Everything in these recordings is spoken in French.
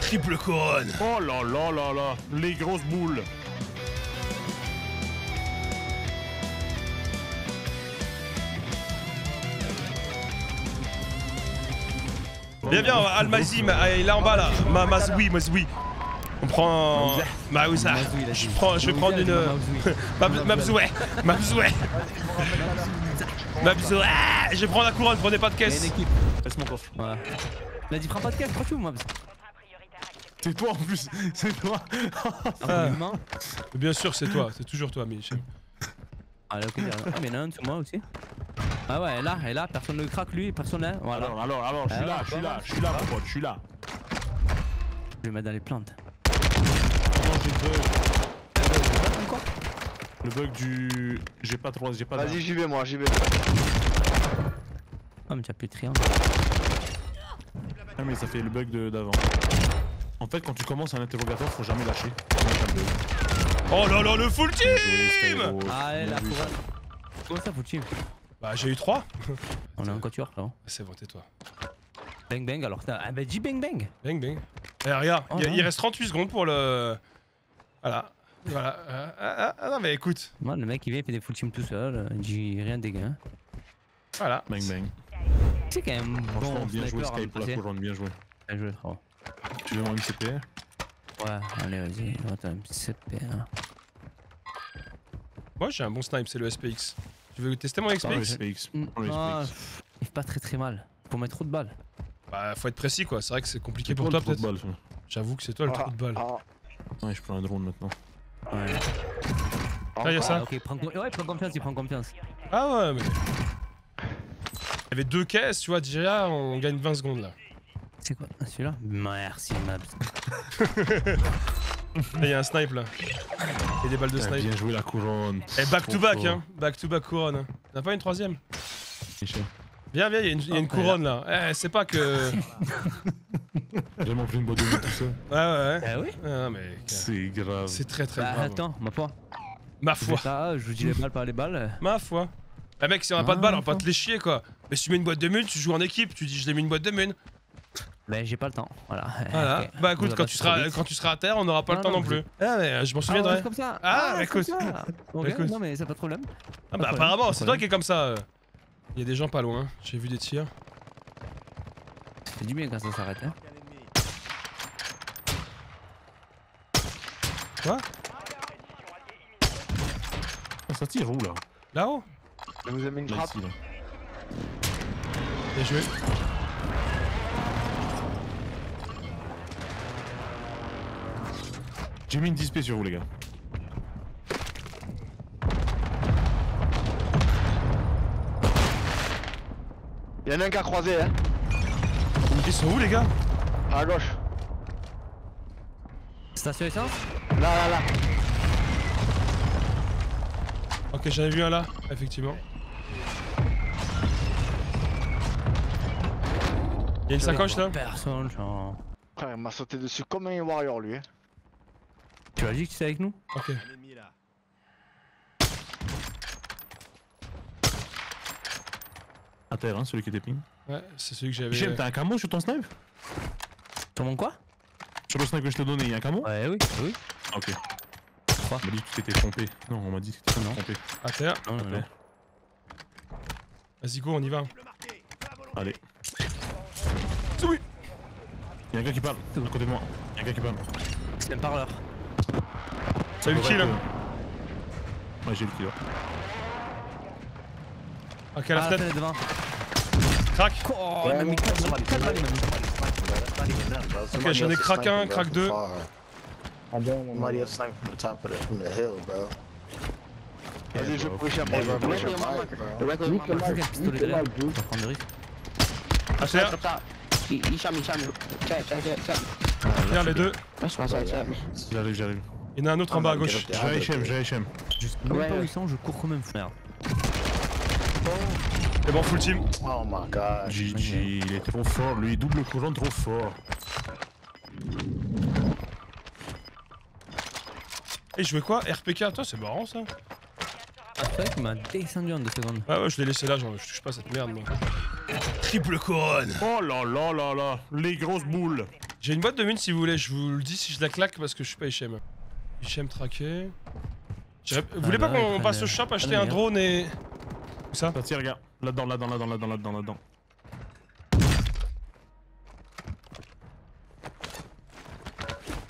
Triple couronne Oh là là là là, les grosses boules. Viens, viens, Almazim, il est là en bas là. Ma, Mazoui, Mazoui. On prend. Maouza. Je prends, je vais prendre une. Mabzoué. Mabzoué. Mabzoué. Je vais prendre la couronne, prenez pas de caisse. mon coffre. Voilà. Il a dit prends pas de caisse, prends tout moi. C'est toi en plus, c'est toi. Ah, main. Bien sûr, c'est toi, c'est toujours toi, Michel. Ah, là, ok, il y en a- ah, mais il y en a un sur moi aussi. Ah ouais, là, et là, personne ne craque lui, personne là. Voilà. Alors, alors, alors, je suis là, je suis là, je suis là, mon pote, je suis là. Je vais mettre dans les plantes. Non, j'ai le bug. Le bug du. J'ai pas trop, j'ai pas Vas-y, j'y vais, moi, j'y vais. Ah, mais tu as plus de triangle. Ah, mais ça fait le bug de- d'avant. En fait, quand tu commences un interrogatoire, faut jamais lâcher. Oh là là, le full team Skyro. Ah, ouais, la. Comment ça, faut team Bah, j'ai eu 3. On a un quatuor là. C'est bon, tais-toi. Bang bang, alors t'as. Ah, bah dis bang bang Bang, bang. Eh, regarde, Oh, il, reste 38 secondes pour le. Voilà. Voilà. Euh, ah, ah, ah, non, mais écoute. Moi, le mec il vient, il fait des full team tout seul, euh, il dit rien de dégâts. Voilà. Bang bang. C'est quand même Franchement, bon bien joué sniper à Sky pour la remplacer. couronne, bien joué. Bien joué, frérot. Tu veux mon MCP Ouais, allez, vas-y, attends, un petit CP. Hein. Moi, j'ai un bon snipe, c'est le SPX. Tu veux tester mon Ah, SPX SPX. Mm, ah, SPX. pff, il fait pas très très mal. Faut mettre trop de balles. Bah, faut être précis, quoi. C'est vrai que c'est compliqué pour toi peut-être. J'avoue que c'est toi le trou de balle. Ah, Ouais, je prends un drone maintenant. Ouais. Ah, y a ça. Ah, ok, prends, con- ouais, prends confiance, il prend confiance. Ah ouais, mais. Il y avait deux caisses, tu vois, déjà, on gagne 20 secondes là. C'est quoi? Ah, Celui-là? Merci, Mabs. Et il y a un snipe là. Et des balles de snipe. Bien joué la couronne. Et back to back, hein. Back to back couronne. hein. T'as pas une troisième? Viens, viens, il y a une, il y a une couronne là. Eh, c'est pas que. J'ai pris une boîte de nuit tout ça. Ouais, ouais, ouais. Ah oui? Ah, mais. C'est grave. C'est très très Bah grave. attends, ma foi. Ma Je foi. ça, je vous dis les balles par les balles. Ma foi. Ah, mec, si on a pas de Ah, balle, on va pas te les chier quoi. Mais si tu mets une boîte de mun, tu joues en équipe. Tu dis, je l'ai mis une boîte de mun. Mais j'ai pas le temps, voilà. Voilà. Bah écoute, quand tu, seras, quand tu seras à terre, on n'aura pas le temps non, non plus. Ah, mais je m'en Ah, souviendrai. c'est comme ça. Ah, bah, c'est écoute. comme ça. Écoute. Non, mais c'est pas de problème. Ah, Pas bah problème, apparemment, c'est toi qui est comme ça. Il y a des gens pas loin. J'ai vu des tirs. Ça fait du bien quand ça s'arrête. Hein. Quoi? Ah, ça tire où là? Là-haut? Je vous ai mis une Là, trappe. ici, là. Bien joué. J'ai mis une 10 sur vous les gars. Il y en a un qui a croisé, hein. Ils sont où les gars À gauche. Station essence Là, là, là. Ok, j'en ai vu un là, effectivement. Il y a une sacoche là Personne, genre. Frère, il m'a sauté dessus comme un warrior, lui. hein. Tu as dit que tu étais avec nous? Ok. À terre, hein, celui qui était ping. Ouais, c'est celui que j'avais. Michel, t'as un camo sur ton snipe? Sur mon quoi? Sur le snipe que je t'ai donné, il y a un camo? Ouais, oui, oui. Ah, ok. Quoi On m'a dit que tu t'étais trompé. Non, on m'a dit que tu t'étais trompé. À terre. Non, non. Vas-y, go, on y va. Il y a un gars qui parle, à côté de moi. Il y a un gars qui parle. C'est un parleur. Salut, Ouais, kill. euh, Ouais, j'ai le kill. Ok, à la ah, fenêtre. devant. Crac. Oh, il m'a mis 4 balles, il m'a mis. Ok, j'en ai crack un, crack deux. Somebody else sniping from the top of the, from the hill, bro. Vas-y, je après. mic, le shot me, shot me. Chat, chat, chat, chat. Regarde les deux. J'arrive, j'arrive. Il y en a un autre en bas à gauche. J'ai HM, j'ai HM. Juste même pas où ils sont, je cours quand même. Merde. C'est bon, full team. Oh my god. GG, il est trop fort, lui, double courant trop fort. Et je jouais quoi? RPK Toi, c'est marrant ça. Ah, c'est vrai qu'il m'a descendu en 2 secondes. Ah ouais, je l'ai laissé là, genre, je touche pas à cette merde moi. Triple couronne. Oh là là là là, les grosses boules. J'ai une boîte de mine si vous voulez, je vous le dis si je la claque parce que je suis pas Hichem. Hichem traqué. Vous voulez pas bah, qu'on passe au shop acheter un drone et. Où ça tire, regarde. Là-dedans, là-dedans, là-dedans, là-dedans, là-dedans, là-dedans.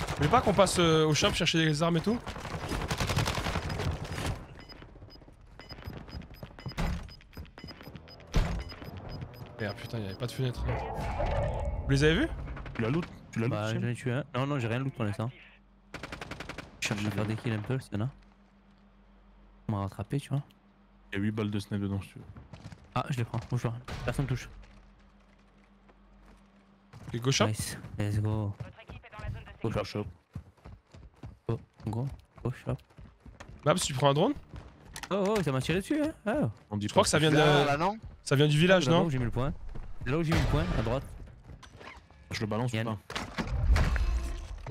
Vous voulez pas qu'on passe euh, au shop chercher des armes et tout putain, y'avait pas de fenêtre. Vous les avez vus? Tu l'as loot Tu l'as loot Bah, Hichem j'en ai tué un. Non, non, j'ai rien loot pour l'instant. Je cherche à faire des kills un peu, s'il y en a. On m'a rattrapé, tu vois. Il y a 8 balles de snipe dedans si tu veux. Ah, je les prends, bonjour. Personne touche. Ok, Go shop Nice, let's go. Go shop, shop. go, go, go shop. Tu prends un drone Oh, oh, ça m'a tiré dessus, hein. Ah, On dit Je crois que ça vient de. Là, là, non Ça vient du village, c'est là non? j'ai mis le point. C'est là où j'ai mis le point, à droite. Je le balance ou pas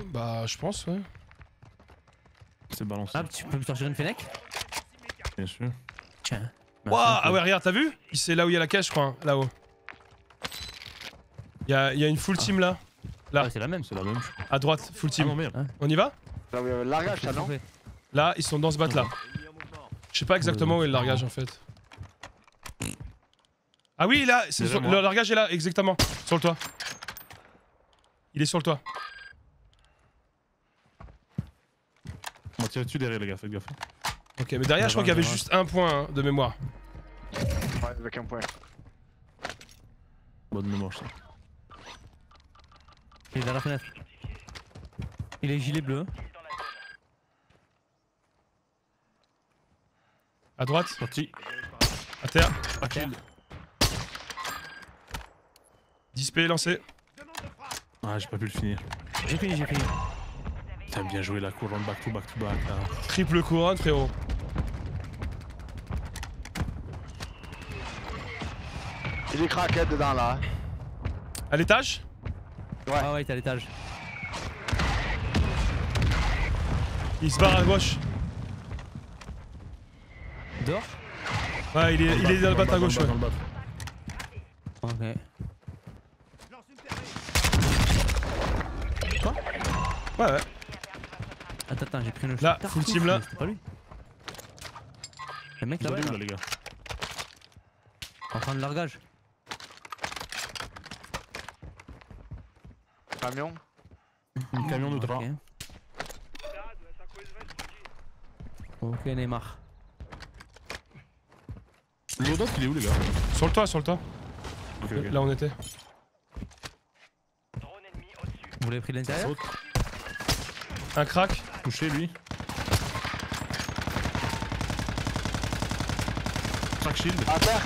Bah, je pense, ouais. C'est balancé, Ah, tu peux me sortir une fennec bien sûr. Tiens. Wouah, Merci, ah ouais, regarde, t'as vu? C'est là où il y a la caisse, je crois, hein, là-haut. Il y a, il y a une full team là, là. Ouais, c'est la même. C'est la même. à droite, full Ah team. non, merde. On y va? Là où il y avait le largage, ça, non? Là, ils sont dans ce bat là. Je sais pas exactement où est le largage en fait. Ah oui, là, sur... le largage est là, exactement. Sur le toit. Il est sur le toit. On va tirer dessus derrière, les gars, faites gaffe. Hein. Ok, mais derrière, je crois qu'il y avait juste un point hein, de mémoire. Ouais, avec un point. Bonne mémoire, ça. Il est dans la fenêtre. Il est gilet bleu. À droite Sorti. À terre. À terre. 10p lancé. Ah, j'ai pas pu le finir. J'ai fini, j'ai fini. Putain, bien joué la couronne back to back to back. Là. Triple couronne, frérot. Il est craqué dedans là. À l'étage? Ouais. Ah ouais, t'es à l'étage. Il se barre à gauche. Dehors? Ouais, il est, il est dans le bat à gauche. Ouais. Ok. Le. Ok. Ouais, ouais. Attends, attends, j'ai pris le Là, full team, là. C'était pas lui. Le mec là-bas, là, là, les gars en train de largage. Camion. Un camion de drap. Ok. Ok, Neymar. L'autre, il est où, les gars? Sur le toit, sur le toit. Là, on était. Vous l'avez pris de l'intérieur. Un crack. Touché, lui. Crack shield. À terre.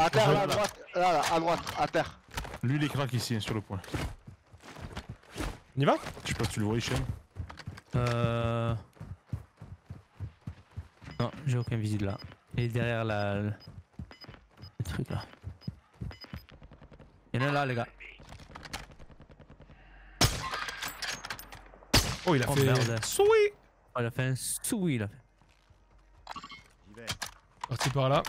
À terre, là, à droite. Là, là, à droite, à terre. Lui, il est crack ici, hein, sur le point. On y va? Je sais pas si tu le vois, Hichem. Euh. Non, j'ai aucun visible là. Il est derrière la. Le le truc là. Il y en a là, les gars. Oh, il a Oh, fait. merde. Sweet Oh, il a fait un sous, il a fait. Parti par là.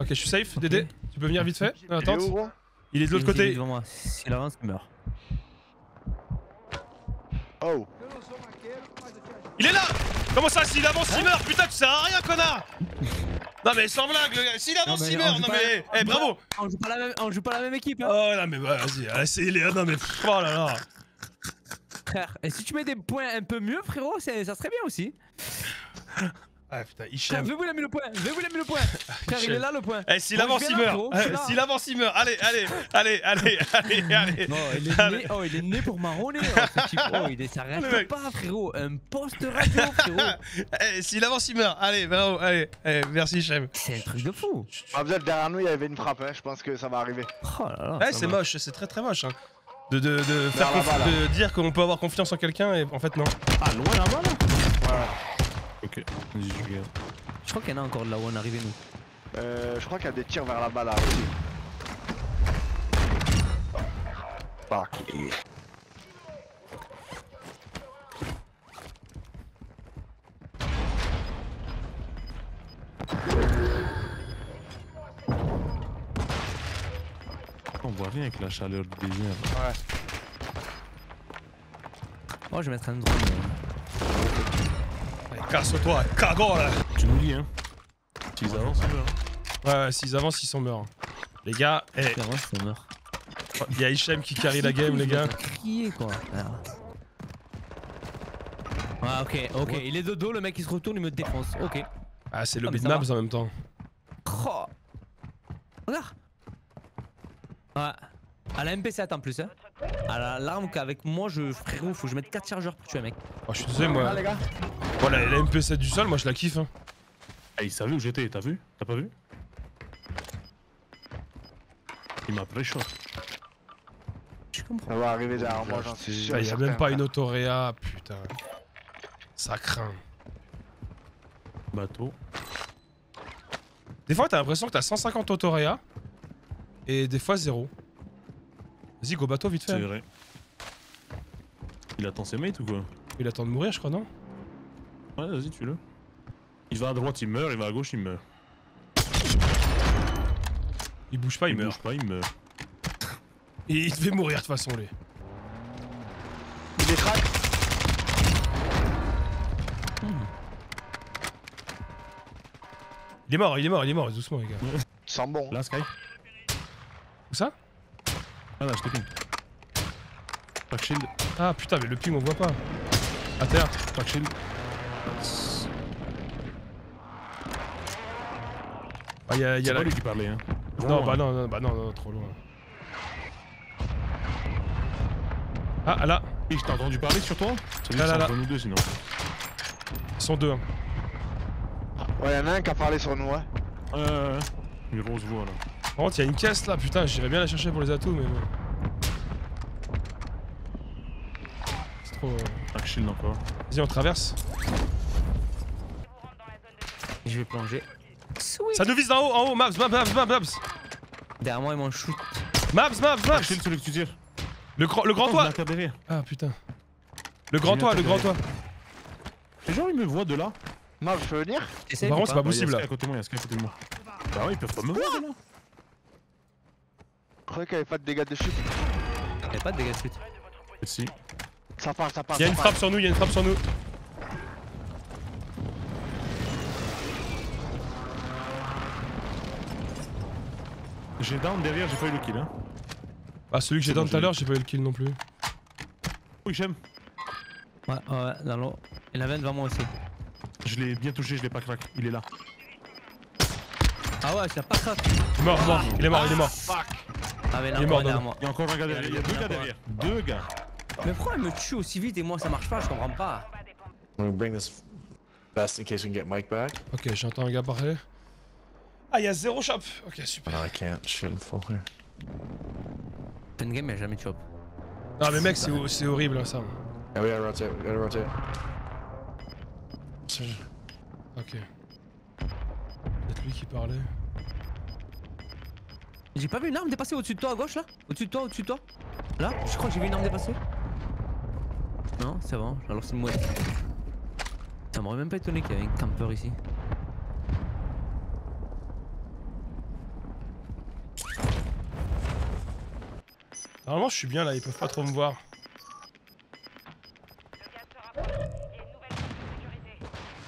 Ok, je suis safe, Dédé. Tu peux venir vite fait dans la Il est tente où, gros? Il est de l'autre côté. devant moi. S'il avance, il meurt. Oh. Il est là Comment ça, s'il avance, il meurt? Putain, tu sers à rien, connard Non, mais sans blague, le gars. S'il avance, il meurt. Non, mais. Eh, bravo On joue pas la même, on joue pas la même équipe, hein. Oh, non, mais bah, vas-y. ah, c'est il est- Non, mais. Oh là là frère. Et si tu mets des points un peu mieux, frérot, ça serait bien aussi. Ah, putain, Hichem. je vais vous la mettre le point? Je vais vous la mettre le point. Frère, il est là le point. Eh, s'il avance, il meurt. Eh. S'il avance, il meurt. Allez, allez, allez, allez, allez, allez. Non, il est Allez. né, oh, il est né pour marronner. Oh, ce type. Oh, il est, ça reste pas, frérot. Un poste radio, frérot. Eh, s'il avance, il meurt. Allez, bravo, allez. Eh, merci, Hichem. C'est un truc de fou. Ah, vous êtes derrière nous, il y avait une frappe, hein. Je pense que ça va arriver. Oh là là. Ouais, c'est moche, c'est très très moche. Hein. De, de, de, faire là. de dire qu'on peut avoir confiance en quelqu'un et en fait non. Ah, loin là-bas, là Voilà. Ok, vas-y, je regarde. Je crois qu'il y en a encore de là où on arrive nous. Euh, je crois qu'il y a des tirs vers là-bas là aussi. Fuck. On voit rien avec la chaleur du désert. Ouais. Oh, je vais mettre un drone. Casse-toi, cagole Tu nous lis, hein S'ils avancent, on meurt. Ouais, ouais, s'ils avancent, ils sont morts. Les gars, eh, meurt. il y a Hichem qui carry la game, les gars. Crier quoi. Ah, ok, ok. Il est de dos, le mec il se retourne, il me défonce. Ok. Ah, c'est le Ah, va. Nabs en même temps. Oh. Regarde. Ouais. À la MP7 en plus, hein. À la- l'arme qu'avec moi, je frérot, faut que je mette 4 chargeurs pour tuer un mec. Oh, je suis désolé, moi. Ah, les gars. Voilà, la MP7 du sol, moi je la kiffe. Hein. Ah, il savait où j'étais, t'as vu? T'as pas vu? Il m'a pré-shot. Je comprends. Ça va arriver derrière moi, j'en suis sûr. Ah, il y a même pas une autoréa, putain. Ça craint. Bateau. Des fois, t'as l'impression que t'as 150 autoréa et des fois zéro. Vas-y, go bateau vite C'est fait. vrai. Il attend ses mates ou quoi Il attend de mourir, je crois, non Ouais, vas-y, tue-le. Il va à droite, il meurt, il va à gauche, il meurt. Il bouge pas, il, meurt. bouge pas, il meurt. Et il devait mourir de toute façon, lui. Il est crack. Il est mort, il est mort, il est mort, doucement, les gars. Tu sens bon. Là, Sky Où ça Ah là, je te ping. Pack shield, Ah putain, mais le ping, on voit pas. À terre. pack shield. Ah, y a, y C'est a pas la... lui qui parlait, hein. Non, bah non, non, bah non, non, trop loin. Ah, là, Et je t'ai entendu parler sur toi C'est Là, là, là. entre nous deux sinon. ils sont deux. hein. Ouais, y'en a un qui a parlé sur nous, hein. Ouais, ouais, ouais. Une grosse voix là. Par contre, il y a une caisse là, putain, j'irais bien la chercher pour les atouts, mais bon. C'est trop. euh, Pack shield encore. Vas-y, on traverse. Je vais plonger. Sweet. Ça nous vise d'en haut, en haut, Mabs, Mabs, Mabs, Mabs, Mabs. Derrière moi, ils m'ont shoot. Mabs, Mabs, Mabs. shield, celui que tu tires. Le grand, le grand Oh, toit. Ah putain. Le grand toit, le grand toit. Les gens ils me voient de là. Non, je peux venir Par contre, c'est pas possible là. à côté de moi, il y a Sky à côté de moi. Bah ouais, ils peuvent pas me voir de là. Je croyais qu'il y avait pas de dégâts de chute. Y'a pas de dégâts de suite. Si. Ça part, ça part. Il y a ça une frappe sur nous, il y a une frappe sur nous. J'ai down derrière, j'ai pas eu le kill hein. Bah, celui que j'ai bon, tout à l'heure, eu. j'ai pas eu le kill non plus. Oui, j'aime. Ouais, ouais, ouais, dans l'eau. Il en avait devant moi aussi. Je l'ai bien touché, je l'ai pas crack. Il est là. Ah ouais, je l'ai pas crack. Il est mort, mort, il est mort, il est mort. Ah, mais Il est non, mort, derrière moi. Il y a encore un gars derrière. Il y a deux gars derrière. Deux gars. Mais pourquoi elle me tue aussi vite et moi ça marche pas Je comprends pas. I'm gonna bring this vest in case we can get Mike back. Ok, j'entends un gars parler. Ah, il y a zéro shop. Ok, super. I can't shoot in full here. C'est une game, mais jamais chop. Non, mais mec, c'est ho- c'est horrible ça. Yeah, we gotta rotate. We gotta rotate. Ok. Peut-être lui qui parlait. J'ai pas vu une arme dépasser au-dessus de toi à gauche là Au-dessus de toi, au-dessus de toi Là Je crois que j'ai vu une arme dépasser. Non, c'est bon, alors c'est une mouette. Ça m'aurait même pas étonné qu'il y avait un camper ici. Normalement, je suis bien là, ils peuvent pas trop me voir.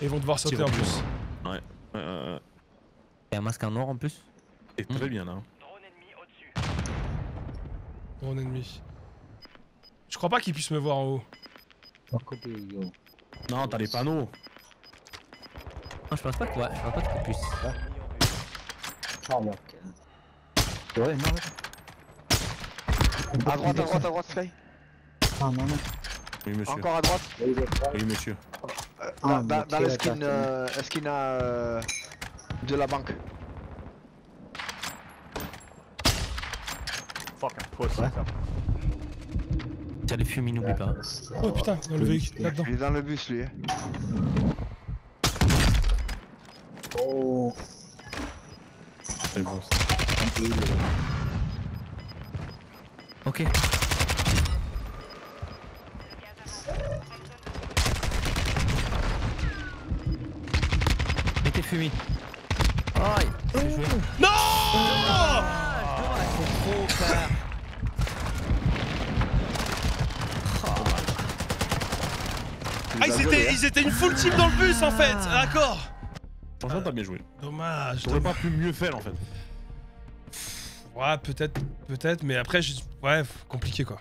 Et ils vont devoir sauter en plus. Ouais. Ouais, ouais, ouais. Il y a un masque en or en plus. C'est très bien là. Drone ennemi. Je crois pas qu'ils puissent me voir en haut. Non, t'as les panneaux. Non, je pense pas que. Ouais, je pense pas que tu puisses. À droite, à droite, à droite, Sky. Oui, monsieur. Encore à droite. Oui, monsieur. Dans, dans, dans le skin, euh, skin à, euh, de la banque. Fucking pussy. Tiens, les fumis, n'oublie pas. Oh putain, dans le véhicule, là-dedans. Il est dans le bus, lui. hein. C'est bon. ça. Ok. Mettez fumis. Aïe joué. Non ah, ah, ils étaient, ils étaient, une full team dans le bus en fait, ah. d'accord Franchement, t'as bien joué. Dommage. T'aurais pas pu mieux faire en fait. Ouais, peut-être, peut-être, mais après, je... ouais, compliqué quoi.